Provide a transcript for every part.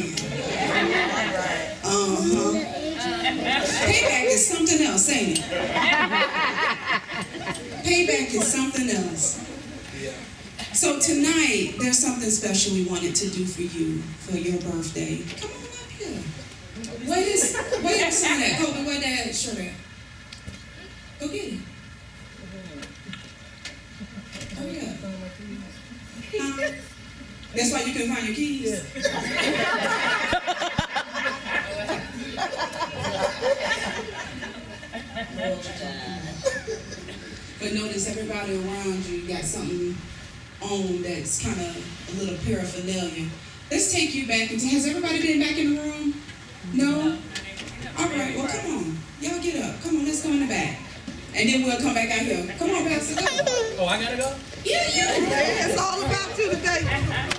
Uh-huh. Payback is something else, ain't it? Payback is something else. So tonight, there's something special we wanted to do for you for your birthday. Come on up here. Where is where your son at? Kobe, where that shirt? Go get it. Hurry up. Huh? That's why you couldn't find your keys? But notice everybody around you got something on that's kind of a little paraphernalia. Let's take you back into. Has everybody been back in the room? No? All right, well, come on. Y'all get up. Come on, let's go in the back. And then we'll come back out here. Come on, Pastor. Go. Oh, I gotta go? Yeah, you. It's all about you today.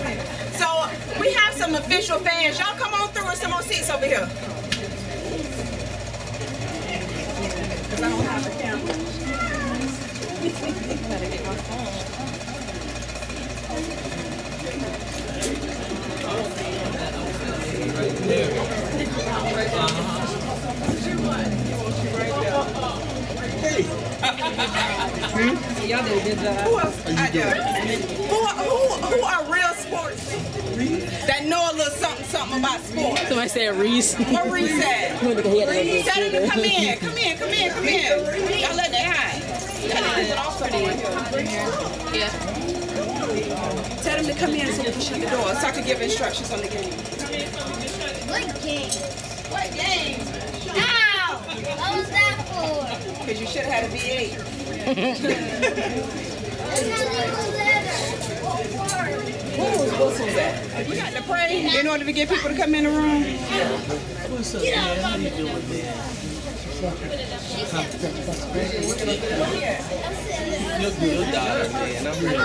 So we have some official fans. Y'all come on through with some more seats over here. 'Cause I don't have a camera. Y'all did a good job. Who else? I do. Who, are- who, who are real sports? That know a little something, something about sports. Somebody said Reese. Where Reese at? Look at he Reese, tell them to come in. Come in, come in, come in. Y'all let that hide. Tell them to also in here. Yeah. Tell them to come in so we can shut the door so I can give instructions on the game. What game? What game? Ow! What was that for? Because you should have had a V8. Who was? We got to pray in order to get people to come in the room. What's up, man? How you doing, man? You're good, daughter, man. I'm ready.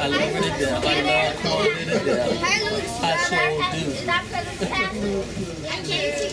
I love her to death. I love her to death. I sure do. I can't see.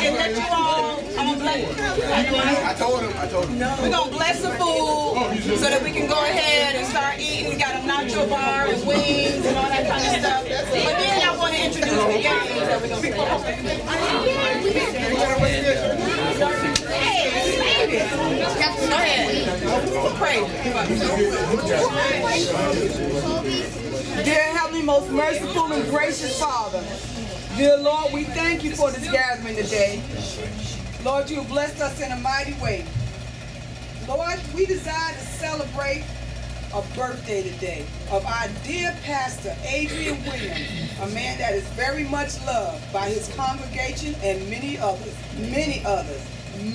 I'm gonna and let you all. I'm gonna bless. I told him, I told him. We're gonna bless the food so that we can go ahead and start eating. We got a nacho bar and wings and all that kind of stuff. But then I want to introduce the games that we're gonna play. Hey, baby. Go ahead. Pray. Dear Heavenly, most merciful and gracious Father, dear Lord, we thank you for this gathering today. Lord, you have blessed us in a mighty way. Lord, we desire to celebrate a birthday today of our dear pastor, Adrian Williams, a man that is very much loved by his congregation and many others, many others,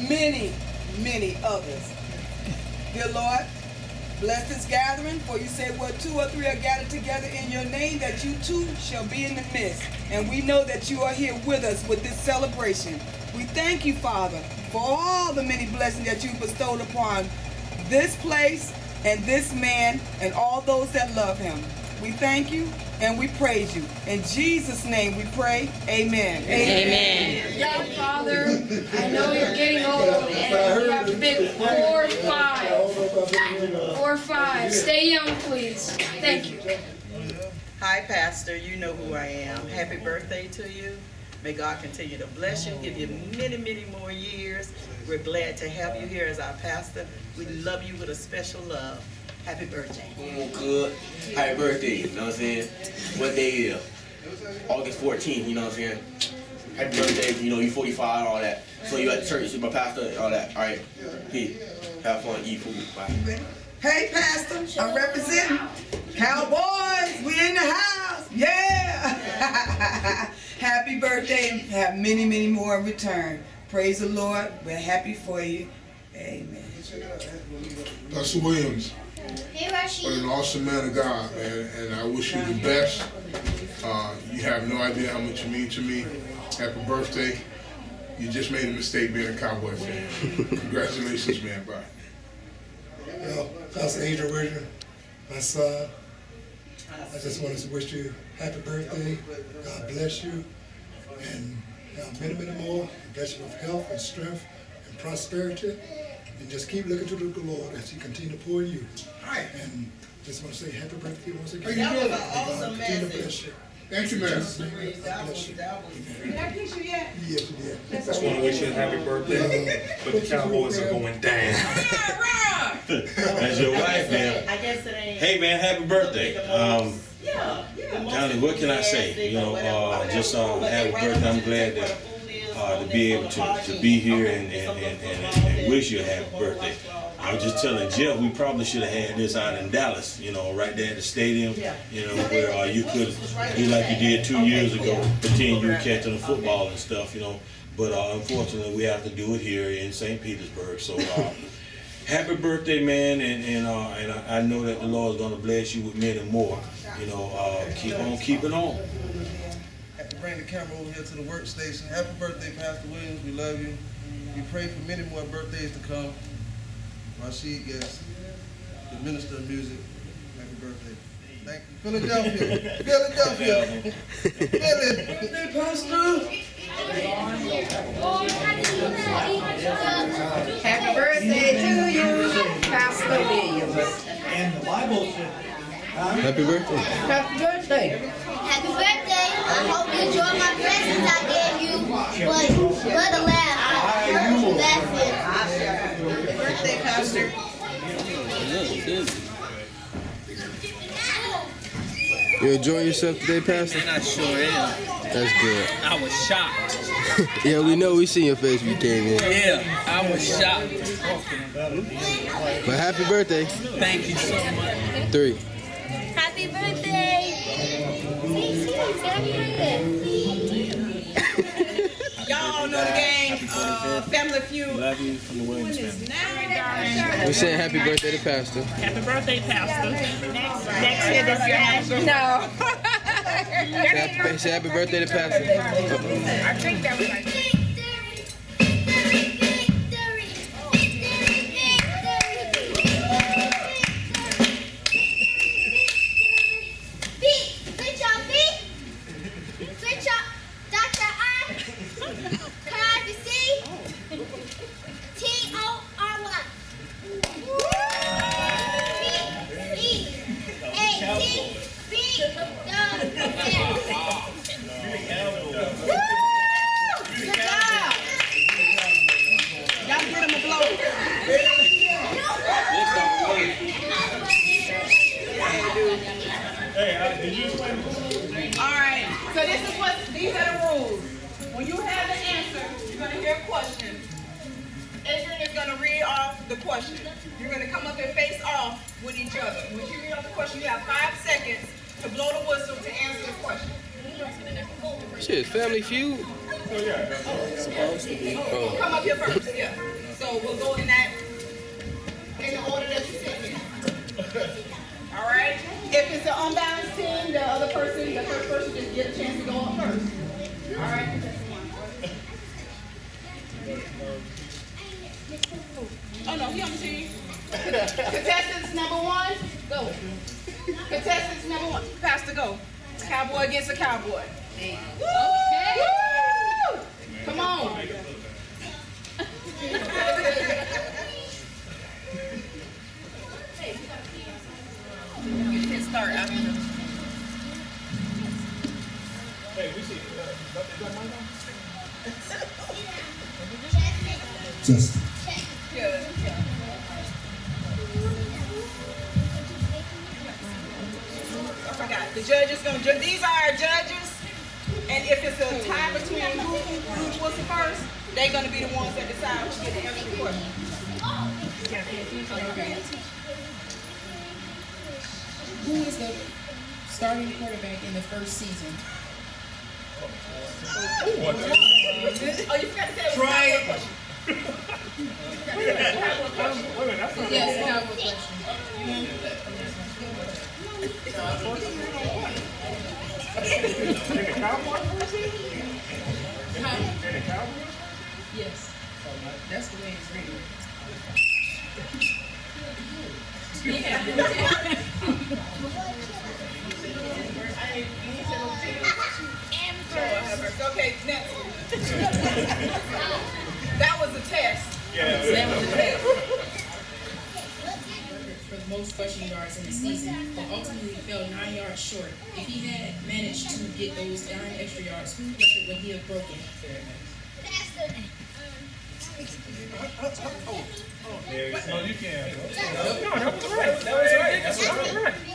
many, many others. Dear Lord, Bless this gathering, for you say where two or three are gathered together in your name, that you too shall be in the midst. And we know that you are here with us with this celebration. We thank you, Father, for all the many blessings that you bestowed upon this place and this man and all those that love him. We thank you and we praise you. In Jesus' name we pray. Amen. Amen. Young father, I know you're getting old and you have been four or five. five. Four, five. Stay young, please. Thank you. Hi, Pastor. You know who I am. Happy birthday to you. May God continue to bless you, give you many, many more years. We're glad to have you here as our pastor. We love you with a special love. Happy birthday. Oh, good. Happy birthday, you know what I'm saying? What day is it? August 14th, you know what I'm saying? Happy birthday, you know, you're 45, all that. So you at church, you my pastor, and all that. All right. Peace. Have fun, eat food. Bye. Hey, Pastor, I'm representing Cowboys. We in the house. Yeah. happy birthday and have many, many more in return. Praise the Lord. We're happy for you. Amen. Pastor Williams, Hey, what Rashid. an awesome man of God, man, and I wish you the best. Uh, you have no idea how much you mean to me. Happy birthday. You just made a mistake being a Cowboy fan. Congratulations, man. Bye. Well, Pastor Adrian Williams, my son, I just wanted to wish you happy birthday. God bless you. And have many, many more. Bless you with health and strength and prosperity. And just keep looking to the Lord as He continue to pour you. And just want to say happy birthday once again. That was an And God awesome continue to message. bless you. Thank you, man. God bless you. Did I kiss you yet? Yes, you did. Just want to wish you a happy birthday. But the Cowboys are going down. That's your wife, man. I guess it ain't. Hey, man, happy birthday. Um, Yeah, yeah. Johnny, what can I say? You know, uh, just uh, happy birthday. I'm glad that, uh, to be able to, to be here and, and, and, and, and wish you a happy birthday. I was just telling Jeff, we probably should have had this out in Dallas, you know, right there at the stadium, you know, where uh, you could do like you did two years ago, pretend you were catching the football and stuff, you know. But uh, unfortunately, we have to do it here in St. Petersburg. So, uh, happy birthday, man, and and uh, and I, I know that the Lord is gonna bless you with many more. You know, uh, keep on keeping on. Have to bring the camera over here to the workstation. Happy birthday, Pastor Williams. We love you. We pray for many more birthdays to come. Rashid, yes, the minister of music. Happy birthday. Thank you. Philadelphia. Philadelphia. Philly. Birthday, Pastor. Happy birthday to you, Pastor Williams. And the Bible said, Happy birthday. Happy birthday. Happy birthday. I hope you enjoy my presents I gave you. But Brother laugh. I heard you laughing. Birthday, Pastor. You enjoying yourself today, Pastor? I sure am. That's good. I was shocked. Yeah, we know we seen your face when you came in. Yeah, I was shocked. But happy birthday. Thank you so much. Three. Y'all know the game. Uh, Family Feud. Love you from the Williams family. We saying happy birthday to Pastor. Happy birthday, Pastor. Next year, this your answer. No. Say happy, say happy birthday to Pastor. I think that was like. It's team, the other person, the first person just get a chance to go up first. All right? Oh, no, he on the team. Contestants number one, go. Contestants number one, Pastor, go. Cowboy against a cowboy. Okay. Woo! Come on. start after. Hey, we see. Uh, Just. Oh yeah. I forgot. The judge is going to judge. These are our judges. And if it's a tie between who, who was the first, they're going to be the ones that decide who gets the answer question. Who is the starting quarterback in the first season? Oh, you forgot to say it was Try a it. question. Yes, I have a question. Huh? Yes. That's the way it's written. Okay, next. That was a test. That was the test. For the most rushing yards in the season, but ultimately fell nine yards short. If he had managed to get those nine extra yards, whose record would he have broken? No, you can't. No, that was right. That was right. That's what I was right.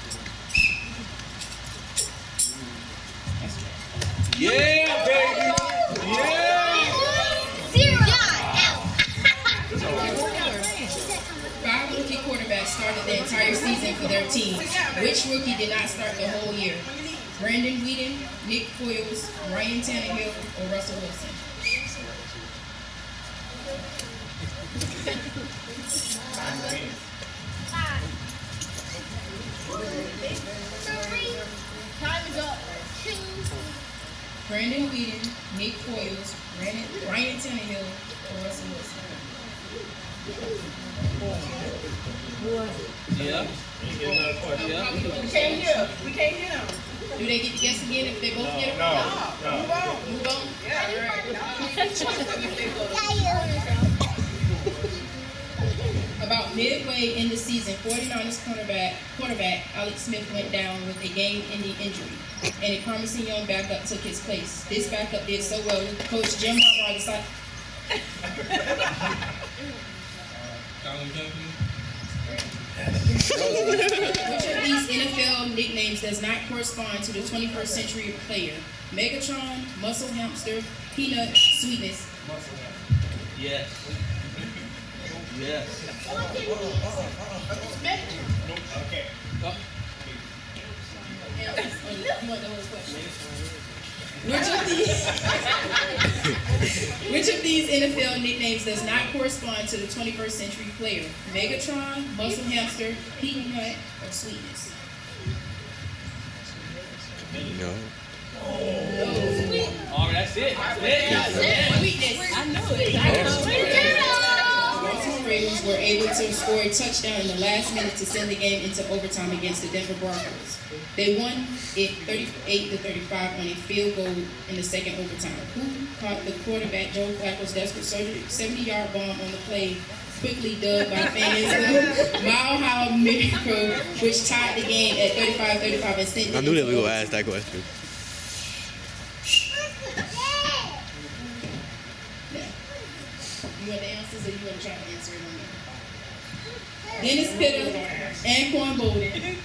Yeah, baby. Yeah. Five rookie quarterbacks started the entire season for their teams. Which rookie did not start the whole year? Brandon Weeden, Nick Foles, Ryan Tannehill, or Russell Wilson? Brandon Weeden, Nick Foles, Ryan, Ryan Tannehill, or Russell Wilson? Yeah. Yeah. We can't hear. We can't hear them. Do they get to guess again if they both get it? No. No. Move on. Move on? About midway in the season, 49ers cornerback, quarterback Alex Smith went down with a game-ending injury, and a promising young backup took his place. This backup did so well, Coach Jim Harbaugh decided. Which of these NFL nicknames does not correspond to the 21st century player? Megatron, Muscle Hamster, Peanut, Sweetness. Yes. Yes. Okay. You want the whole? Which of these Which of these NFL nicknames does not correspond to the 21st century player? Megatron, Muscle Hamster, Peanut, or Sweetness? No. Oh, that's it. That's it. Sweetness. I know it. Baltimore Were able to score a touchdown in the last minute to send the game into overtime against the Denver Broncos. They won it 38 to 35 on a field goal in the second overtime. Who caught the quarterback Joe Flacco's desperate 70-yard bomb on the play, quickly dubbed by fans the Mile High Miracle, which tied the game at 35-35 and sent I knew they were gonna ask that question. You want the answers or you want to try to answer it? Dennis Pitta, Anquan Boldin.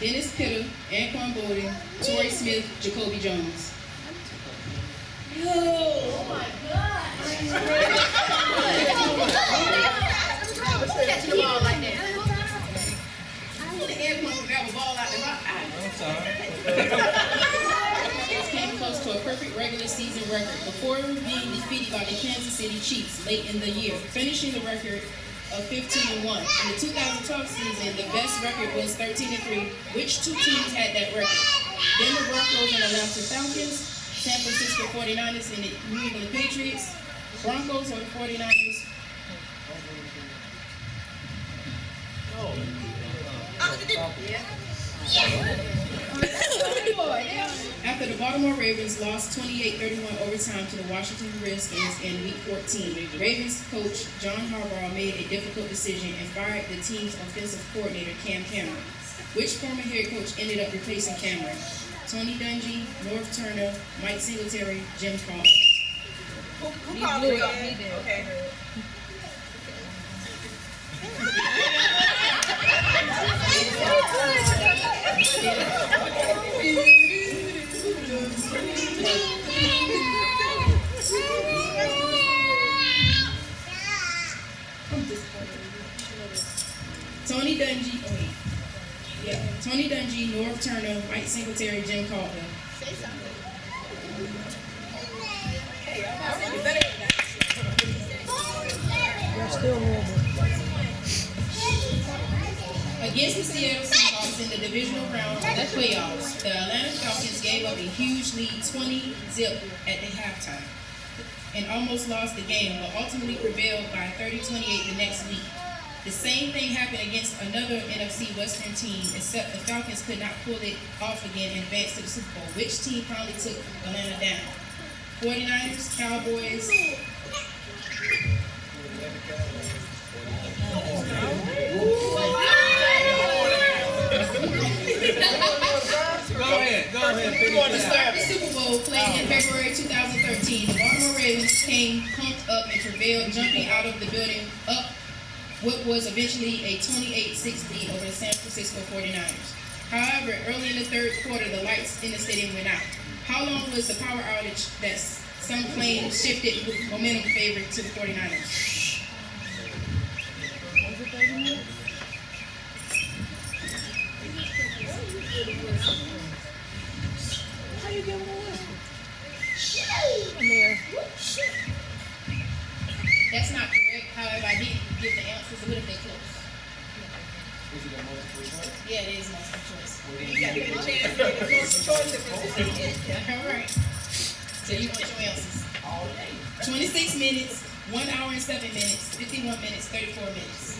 Dennis Pitta, Anquan Boldin, Torrey Smith, Jacoby Jones. Oh my Catch the ball season record before being defeated by the Kansas City Chiefs late in the year, finishing the record of 15 and 1. In the 2012 season, the best record was 13 and 3. Which two teams had that record? Denver Broncos and Atlanta Falcons, San Francisco 49ers and the New England Patriots? Broncos or oh. uh, the 49ers? After the Baltimore Ravens lost 28-31 overtime to the Washington Redskins in Week 14, Ravens coach John Harbaugh made a difficult decision and fired the team's offensive coordinator Cam Cameron. Which former head coach ended up replacing Cameron? Tony Dungy, Norv Turner, Mike Singletary, Jim Carter. Who, who called it? Okay. Tony Dungy, oh wait. Yeah, Tony Dungy, Norv Turner, Mike Singletary, Jim Caldwell. Say something. Against the Seattle Seahawks in the divisional round of the playoffs, the Atlanta Falcons gave up a huge lead 20 zip at the halftime and almost lost the game, but ultimately prevailed by 30-28 the next week. The same thing happened against another NFC Western team, except the Falcons could not pull it off again and advance to the Super Bowl. Which team finally took Atlanta down? 49ers, Cowboys, the came pumped up and prevailed, jumping out of the building up what was eventually a 28-6 lead over the San Francisco 49ers. However, early in the third quarter, the lights in the stadium went out. How long was the power outage that some claim shifted momentum favor to the 49ers? That's not correct. However, I did give the answers. What if they close? Yeah, it is multiple choice. You got to get a chance to get a multiple choice if it's All right. So you want your answers? All day. 26 minutes, 1 hour and 7 minutes, 51 minutes, 34 minutes.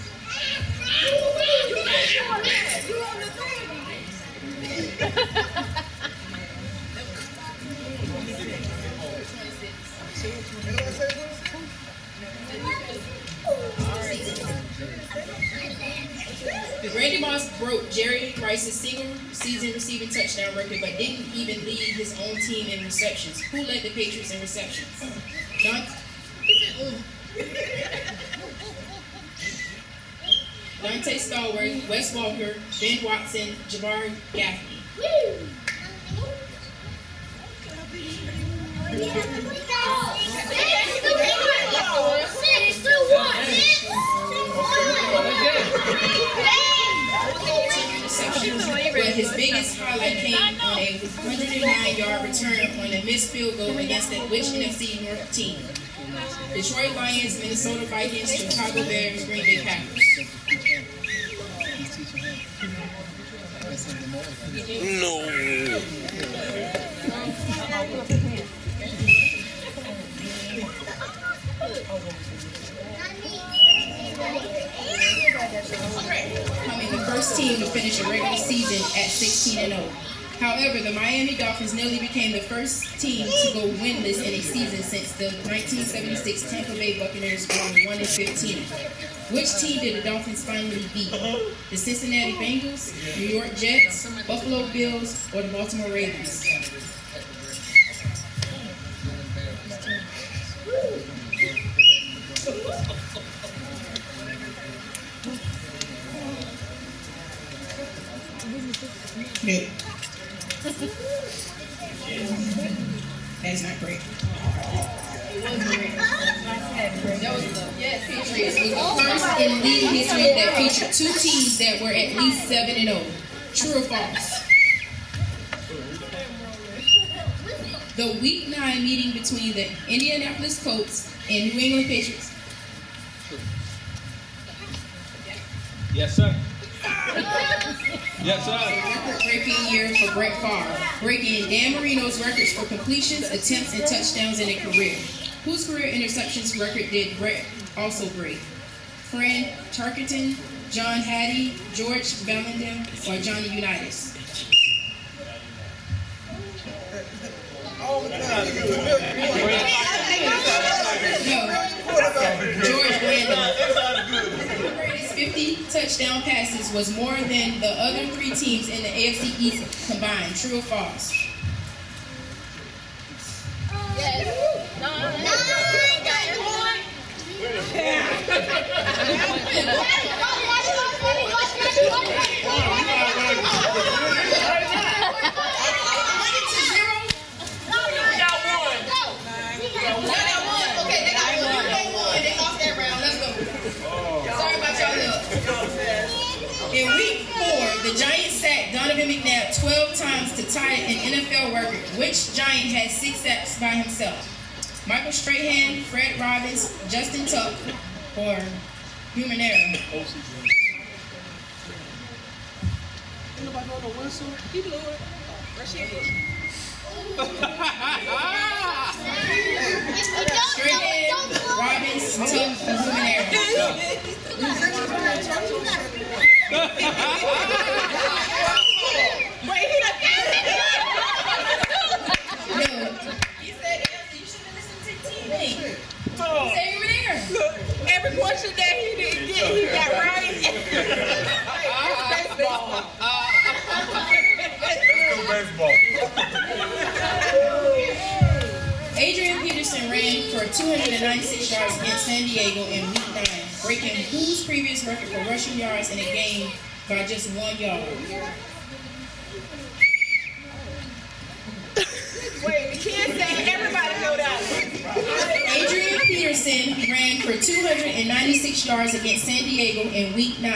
Randy Moss broke Jerry Rice's single season receiving touchdown record, but didn't even lead his own team in receptions. Who led the Patriots in receptions? Don- Donté Stallworth, Wes Welker, Ben Watson, Jabari Gaffney. Receptions, but his biggest highlight came on a 109-yard return on a missed field goal against the which NFC North team? Detroit Lions, Minnesota Vikings, Chicago Bears, Green Bay Packers. becoming the first team to finish a regular season at 16 and 0. However, the Miami Dolphins nearly became the first team to go winless in a season since the 1976 Tampa Bay Buccaneers won 1 and 15. Which team did the Dolphins finally beat? The Cincinnati Bengals, New York Jets, Buffalo Bills, or the Baltimore Ravens? No. That's not correct. That was the yes, Patriots was the first in league history that featured two teams that were at least seven and zero. True or false? The Week Nine meeting between the Indianapolis Colts and New England Patriots. Yes, sir. Yes, sir. Record-breaking year for Brett Favre, breaking Dan Marino's records for completions, attempts, and touchdowns in a career. Whose career interceptions record did Brett also break? Fran Tarkenton, John Hadl, George Bellingham, or Johnny Unitas? No. George Randall. Brady's 50 touchdown passes was more than the other three teams in the AFC East combined. True or false? Okay, they got one. They won. They lost that round. Let's go. Sorry about y'all luck. In week four, the Giants sacked Donovan McNabb 12 tie an NFL record. Which Giant had six sacks by himself? Michael Strahan, Fred Robbins, Justin Tuck, or Umenyiora? Nobody know the whistle? He blew it. Strahan, Robbins, Tuck, or by just one yard? Wait, the kids say everybody know that. Adrian Peterson ran for 296 yards against San Diego in Week 9,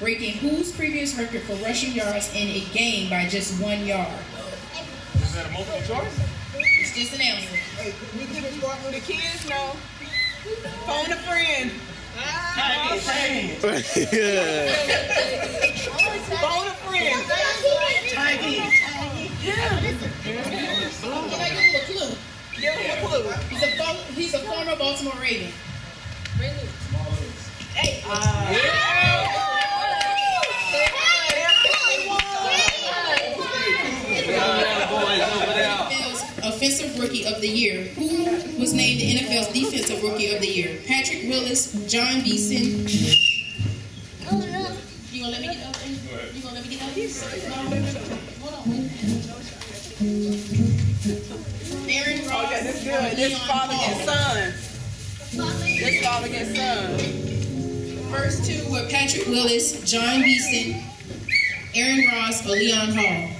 breaking whose previous record for rushing yards in a game by just one yard? Is that a multiple choice? It's just an answer. Hey, we give it for the kids No. Phone a friend. Phone a friend. Can I give him a clue? Give him a clue. He's a, he's a former Baltimore Raven. Hey. NFL's Offensive Rookie of the Year. Who was named the NFL's Defensive Rookie of the Year? Patrick Willis, Jon Beason. You gonna let me get up? there? You gonna let me get up? No. Hold on. Aaron Ross. Oh, yeah, this good. This father and son. This father and son. First two were Patrick Willis, Jon Beason, Aaron Ross, or Leon Hall.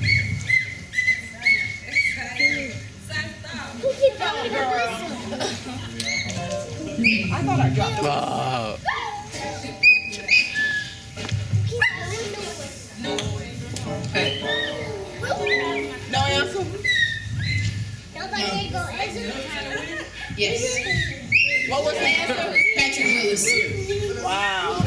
I thought I dropped it. Wow. No answer? Yes. What was the answer? Patrick Willis. Wow.